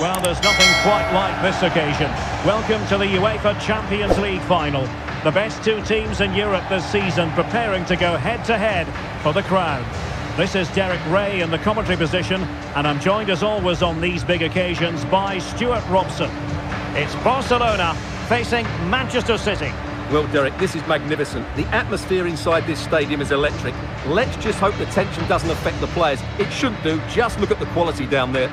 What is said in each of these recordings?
Well, there's nothing quite like this occasion. Welcome to the UEFA Champions League final. The best two teams in Europe this season preparing to go head-to-head -head for the crown. This is Derek Ray in the commentary position, and I'm joined as always on these big occasions by Stuart Robson. It's Barcelona facing Manchester City. Well, Derek, this is magnificent. The atmosphere inside this stadium is electric. Let's just hope the tension doesn't affect the players. It shouldn't do. Just look at the quality down there.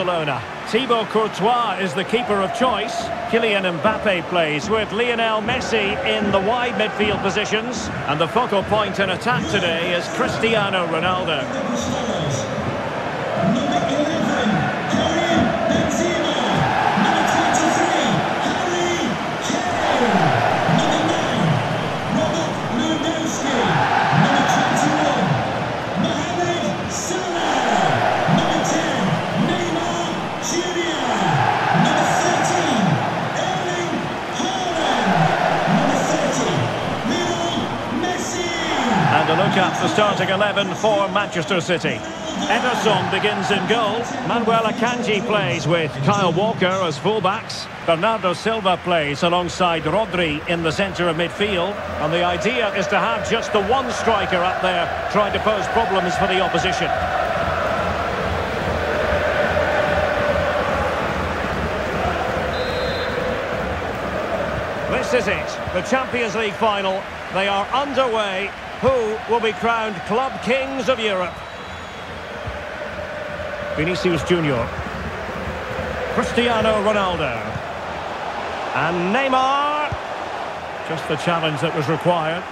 Barcelona. Thibaut Courtois is the keeper of choice. Kylian Mbappe plays with Lionel Messi in the wide midfield positions. And the focal point in attack today is Cristiano Ronaldo. 11 for Manchester City. Ederson begins in goal. Manuel Akanji plays with Kyle Walker as fullbacks. Bernardo Silva plays alongside Rodri in the centre of midfield. And the idea is to have just the one striker up there trying to pose problems for the opposition. This is it, the Champions League final. They are underway who will be crowned Club Kings of Europe. Vinicius Junior. Cristiano Ronaldo. And Neymar. Just the challenge that was required.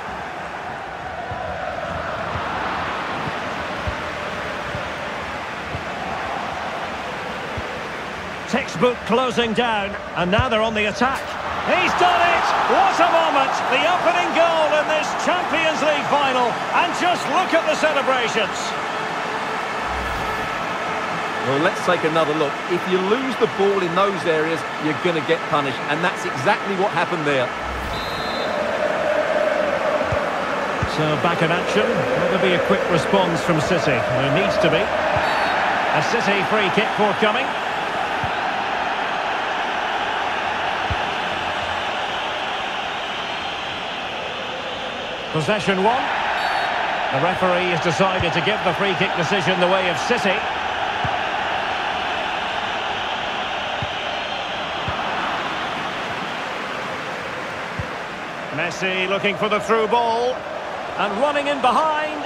Textbook closing down, and now they're on the attack. He's done it! What a moment! The opening goal in this Champions League final. And just look at the celebrations. Well, let's take another look. If you lose the ball in those areas, you're going to get punished. And that's exactly what happened there. So back in action. Will there be a quick response from City? There needs to be. A City free kick forthcoming. Possession one. The referee has decided to give the free kick decision the way of City. Messi looking for the through ball. And running in behind.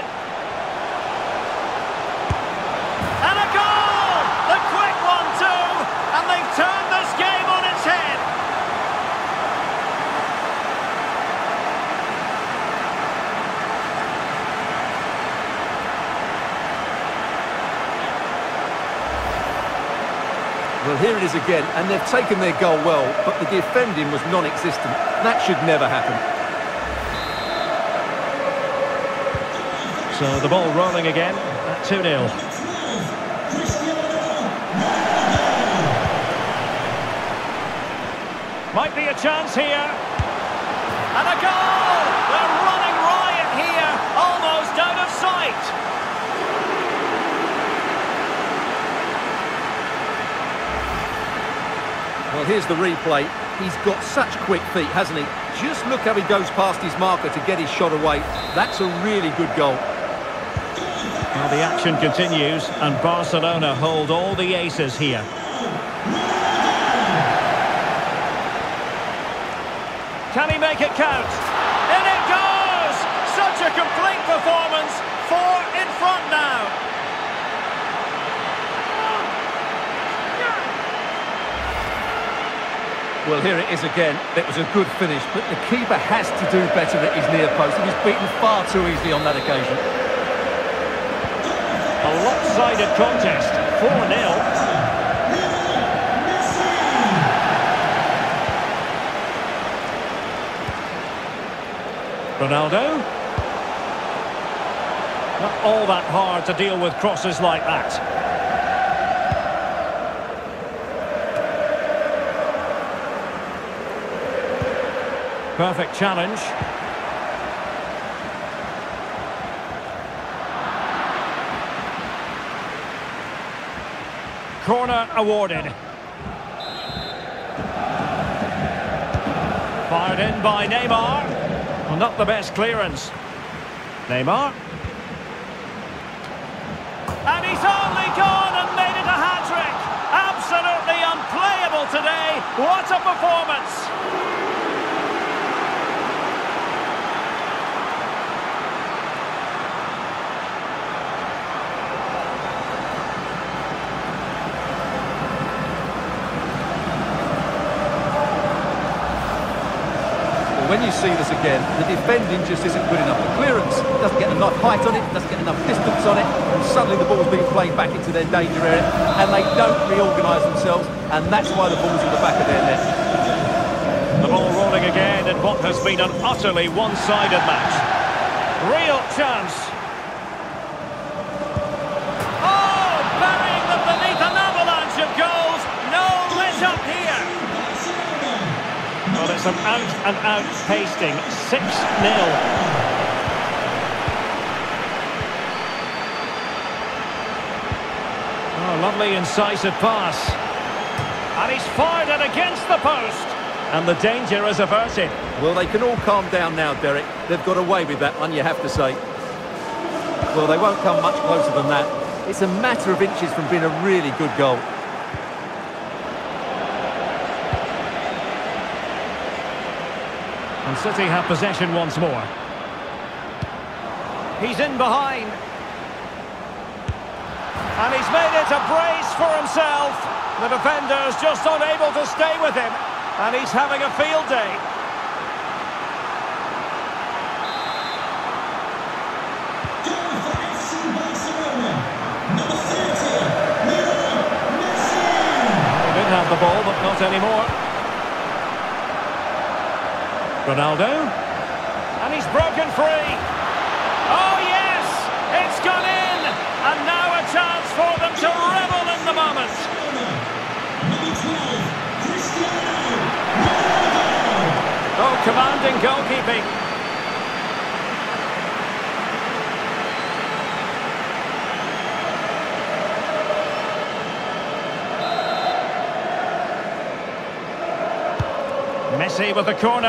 And a goal! The quick one too! And they've turned this game on its head. Well, here it is again, and they've taken their goal well, but the defending was non-existent. That should never happen. So the ball rolling again at 2-0. Might be a chance here. And a goal! They're running riot here, almost out of sight. Well, here's the replay. He's got such quick feet, hasn't he? Just look how he goes past his marker to get his shot away. That's a really good goal. Well, the action continues, and Barcelona hold all the aces here. Can he make it count? In it goes! Such a complete performance. Four in front now. Well, here it is again. It was a good finish, but the keeper has to do better at his near post. He was beaten far too easily on that occasion. A lopsided contest, 4-0. Ronaldo. Not all that hard to deal with crosses like that. Perfect challenge. Corner awarded. Fired in by Neymar. Well, not the best clearance. Neymar. And he's only gone and made it a hat-trick. Absolutely unplayable today. What a performance. See this again, the defending just isn't good enough. The clearance doesn't get enough height on it, doesn't get enough distance on it, and suddenly the ball's being played back into their danger area, and they don't reorganise themselves, and that's why the ball's in the back of their net. The ball rolling again in what has been an utterly one-sided match. Real chance. An out-and-out pasting. 6-0. Oh, lovely incisive pass. And he's fired it against the post. And the danger is averted. Well, they can all calm down now, Derek. They've got away with that one, you have to say. Well, they won't come much closer than that. It's a matter of inches from being a really good goal. And City have possession once more. He's in behind. And he's made it a brace for himself. The defender's just unable to stay with him. And he's having a field day. He did have the ball, but not anymore. Ronaldo. And he's broken free. Oh, yes! It's gone in! And now a chance for them to revel in the moment. Oh, commanding goalkeeping. With the corner.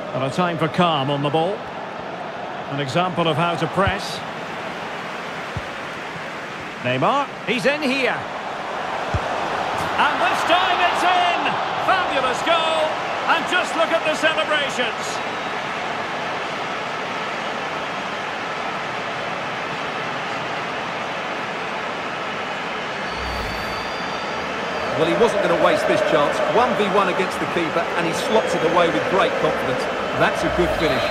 And a time for calm on the ball. An example of how to press. Neymar, he's in here. And this time it's in! Fabulous goal! And just look at the celebrations. Well, he wasn't going to waste this chance. 1v1 against the keeper, and he slots it away with great confidence. That's a good finish.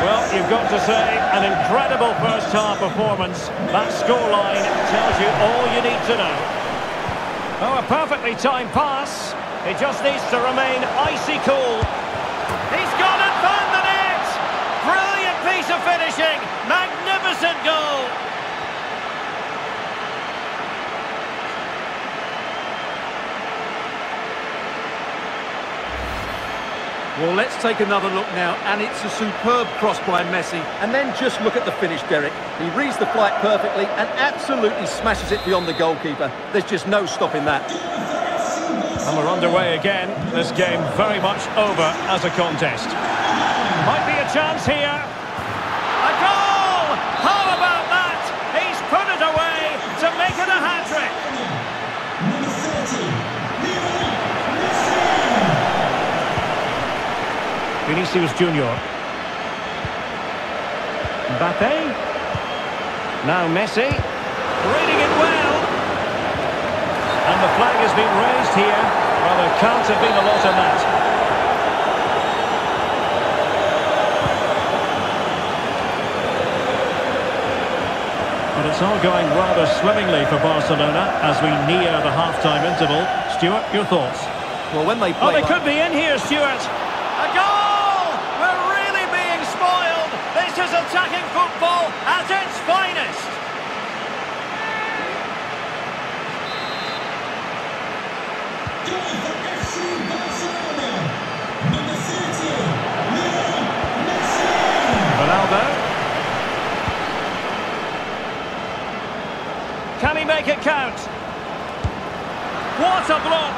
Well, you've got to say, an incredible first-half performance. That scoreline tells you all you need to know. Oh, a perfectly timed pass. It just needs to remain icy cool. He's gone and found the net! Brilliant piece of finishing! Magnificent goal! Well, let's take another look now, and it's a superb cross by Messi. And then just look at the finish, Derek. He reads the flight perfectly and absolutely smashes it beyond the goalkeeper. There's just no stopping that. And we're underway again. This game very much over as a contest. Might be a chance here. Vinicius Junior. Mbappe. Now Messi. Reading it well. And the flag has been raised here. Well, there can't have been a lot of that. But it's all going rather swimmingly for Barcelona as we near the half-time interval. Stuart, your thoughts? Well, when they play... Oh, play they could be in here, Stuart. A goal! We're really being spoiled. This is attacking football at its finest. Goal for FC Barcelona. Number 30, Lionel Messi. Ronaldo. Can he make it count? What a block!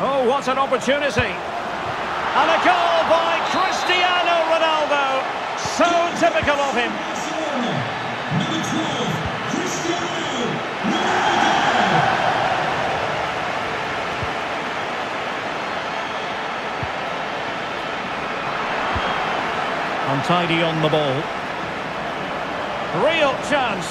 Oh, what an opportunity! And a goal by Cristiano Ronaldo. So typical of him. Barcelona. Number 12, Cristiano Ronaldo. Untidy on the ball. Real chance.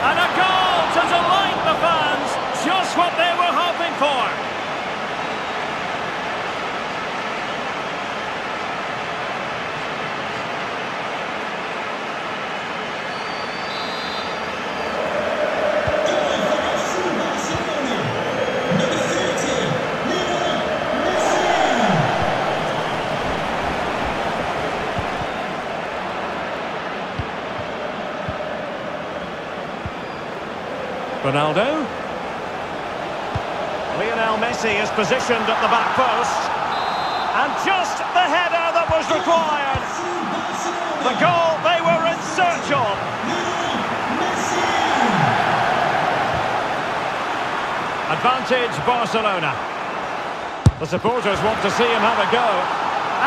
And a goal to delight the fans. Just what they were hoping for. Goal for FC Barcelona. Number 30, Lionel Messi. Ronaldo. Lionel Messi is positioned at the back post. And just the header that was required. The goal they were in search of. Advantage Barcelona. The supporters want to see him have a go.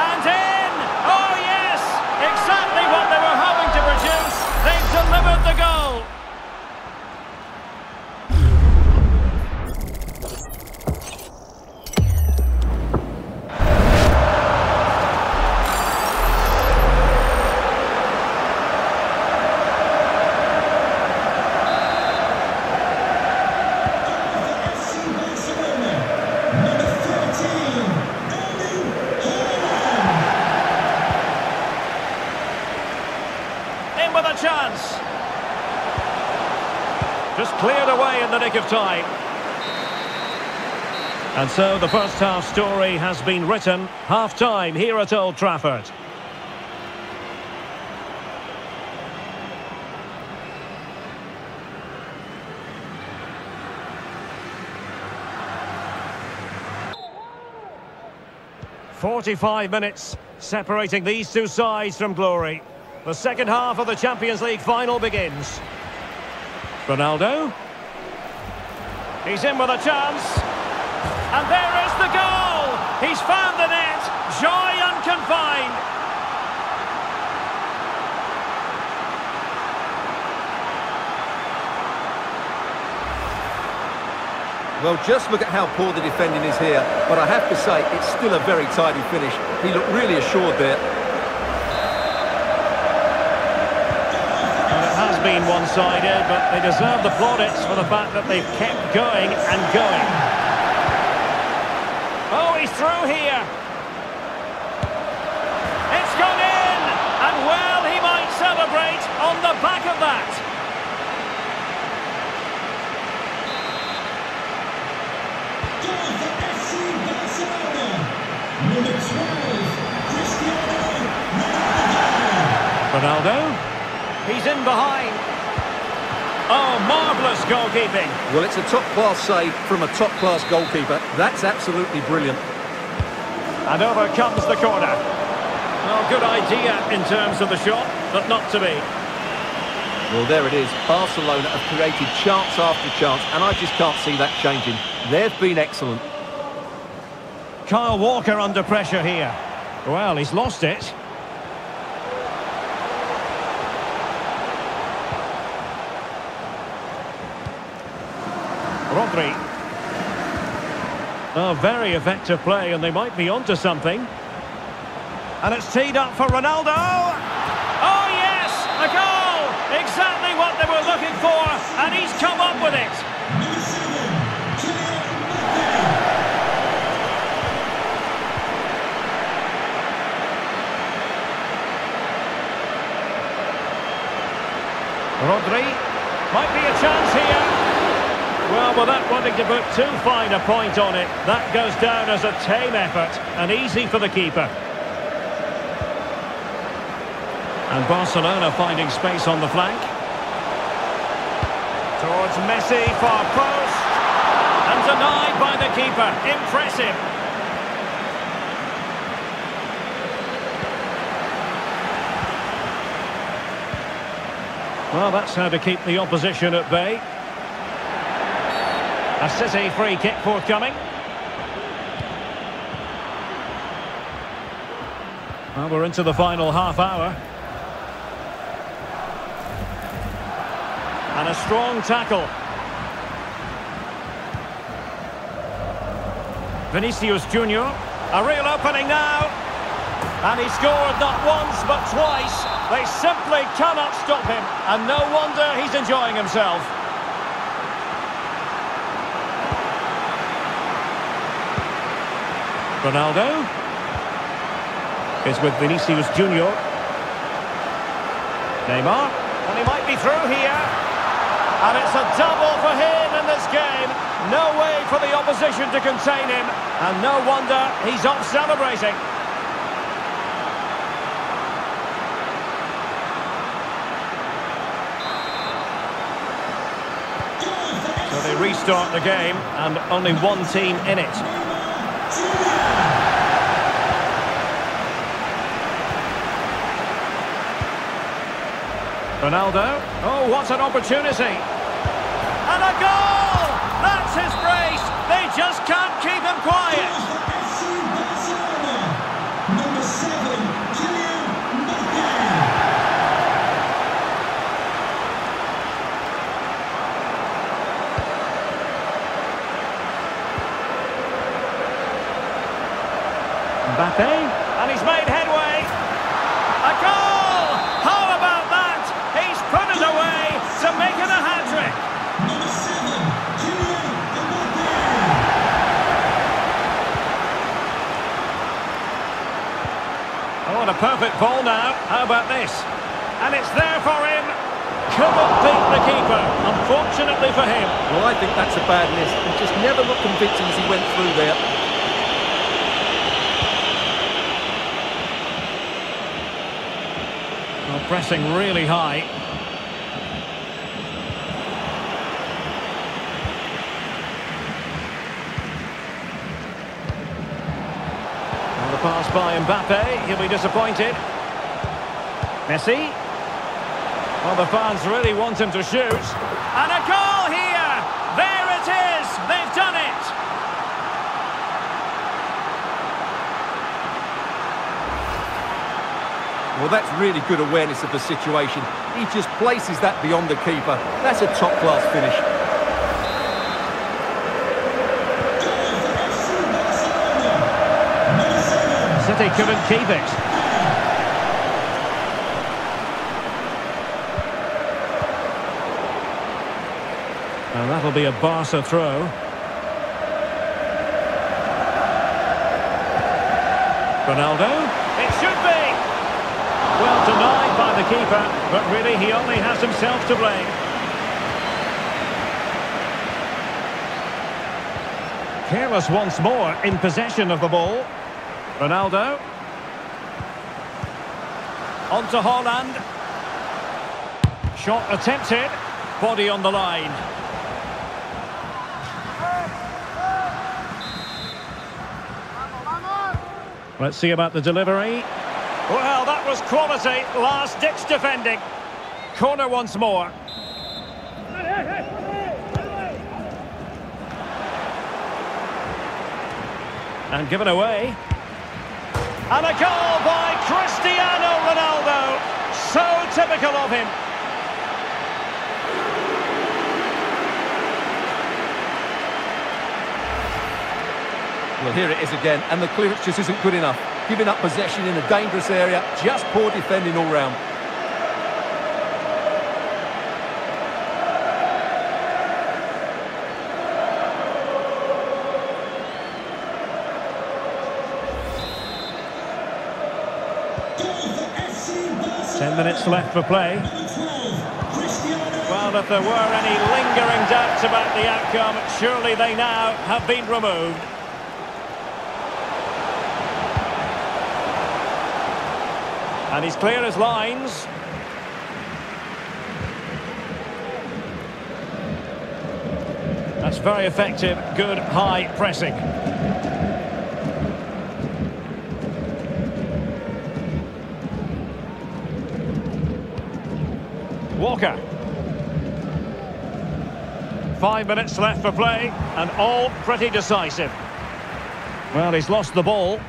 And in! Oh yes! Exactly what they were hoping to produce. They've delivered the goal. Nick of time. And so the first half story has been written. Half-time here at Old Trafford. Forty-five minutes separating these two sides from glory. The second half of the Champions League final begins. Ronaldo. He's in with a chance. And there is the goal! He's found the net. Joy unconfined. Well, just look at how poor the defending is here. But I have to say, it's still a very tidy finish. He looked really assured there. Well, it has been one-sided, but they deserve the plaudits for the fact that they've kept going and going. Oh, he's through here. It's gone in! And well, he might celebrate on the back of that. Goal for FC Barcelona. Number 12, Cristiano Ronaldo. Ronaldo. He's in behind. Goalkeeping. Well, it's a top-class save from a top-class goalkeeper. That's absolutely brilliant. And over comes the corner. Well, good idea in terms of the shot, but not to be. Well, there it is. Barcelona have created chance after chance, and I just can't see that changing. They've been excellent. Kyle Walker under pressure here. Well, he's lost it. Rodri. Oh, very effective play, and they might be onto something. And it's teed up for Ronaldo. Oh, yes! A goal! Exactly what they were looking for, and he's come up with it. Rodri. Might be a chance here. Well, without wanting to put too fine a point on it, that goes down as a tame effort and easy for the keeper. And Barcelona finding space on the flank. Towards Messi, far post. And denied by the keeper. Impressive. Well, that's how to keep the opposition at bay. A City free kick forthcoming. Well, we're into the final half hour. And a strong tackle. Vinicius Junior. A real opening now. And he scored not once but twice. They simply cannot stop him. And no wonder he's enjoying himself. Ronaldo is with Vinicius Junior. Neymar, and he might be through here. And it's a double for him in this game. No way for the opposition to contain him. And no wonder he's off celebrating. So they restart the game and only one team in it. Ronaldo. Oh, what an opportunity. And a goal! That's his brace. They just can't keep him quiet. How about this? And it's there for him. Couldn't beat the keeper, unfortunately for him. Well, I think that's a bad miss. He just never looked convincing as he went through there. Well, pressing really high. The pass by Mbappe. He'll be disappointed. Messi. Well, the fans really want him to shoot. And a goal here! There it is! They've done it! Well, that's really good awareness of the situation. He just places that beyond the keeper. That's a top-class finish. Goal for FC Barcelona. Number seven, City couldn't keep it. And that'll be a Barca throw. Ronaldo. It should be. Well denied by the keeper, but really he only has himself to blame. Careless once more in possession of the ball. Ronaldo. On to Haaland. Shot attempted. Body on the line. Let's see about the delivery. Well, that was quality. Last-ditch defending. Corner once more. And given away. And a goal by Cristiano Ronaldo. So typical of him. Well, here it is again, and the clearance just isn't good enough. Giving up possession in a dangerous area, just poor defending all round. Ten minutes left for play. Well, if there were any lingering doubts about the outcome, surely they now have been removed. And he's clear as lines. That's very effective, good high pressing. Walker. Five minutes left for play, and all pretty decisive. Well, he's lost the ball.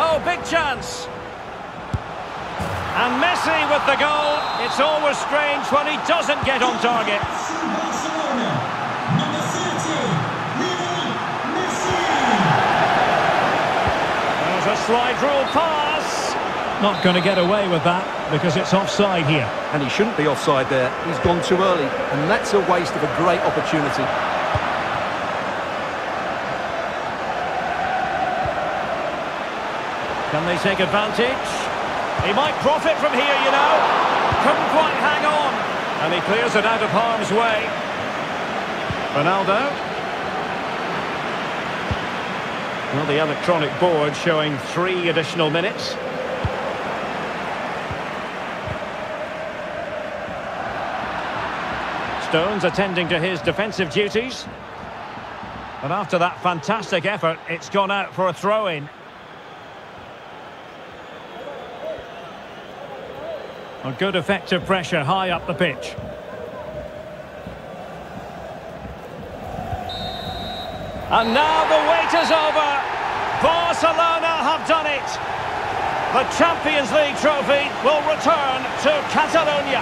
Oh, big chance. And Messi with the goal. It's always strange when he doesn't get on target. There's a slide rule pass. Not going to get away with that because it's offside here. And he shouldn't be offside there. He's gone too early, and that's a waste of a great opportunity. Can they take advantage? He might profit from here, you know. Couldn't quite hang on. And he clears it out of harm's way. Ronaldo. Well, the electronic board showing three additional minutes. Stones attending to his defensive duties. And after that fantastic effort, it's gone out for a throw-in. A good effective pressure high up the pitch. And now the wait is over. Barcelona have done it. The Champions League trophy will return to Catalonia.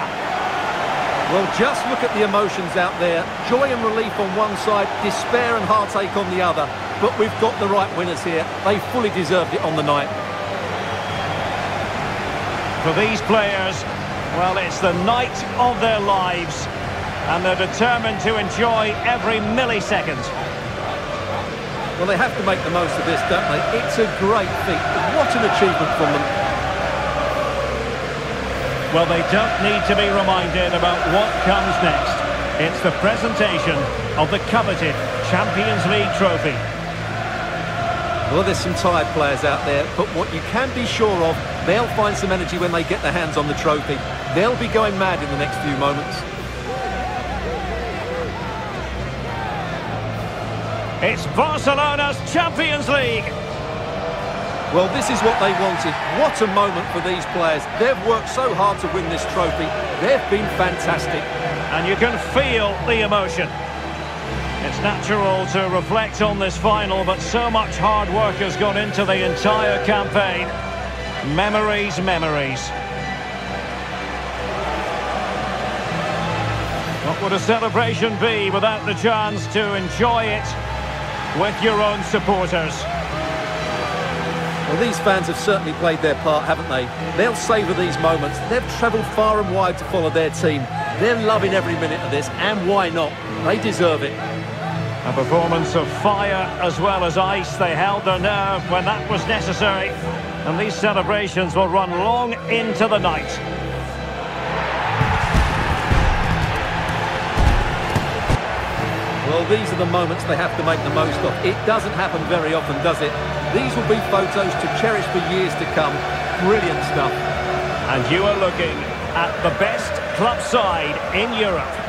Well, just look at the emotions out there. Joy and relief on one side, despair and heartache on the other. But we've got the right winners here. They fully deserved it on the night. For these players, well, it's the night of their lives. And they're determined to enjoy every millisecond. Well, they have to make the most of this, don't they? It's a great feat. What an achievement from them. Well, they don't need to be reminded about what comes next. It's the presentation of the coveted Champions League trophy. Well, there's some tired players out there, but what you can be sure of, they'll find some energy when they get their hands on the trophy. They'll be going mad in the next few moments. It's Barcelona's Champions League. Well, this is what they wanted. What a moment for these players. They've worked so hard to win this trophy. They've been fantastic. And you can feel the emotion. It's natural to reflect on this final, but so much hard work has gone into the entire campaign. Memories, memories. What would a celebration be without the chance to enjoy it with your own supporters? Well, these fans have certainly played their part, haven't they? They'll savour these moments. They've travelled far and wide to follow their team. They're loving every minute of this, and why not? They deserve it. A performance of fire as well as ice. They held their nerve when that was necessary. And these celebrations will run long into the night. Well, these are the moments they have to make the most of. It doesn't happen very often, does it? These will be photos to cherish for years to come. Brilliant stuff. And you are looking at the best club side in Europe.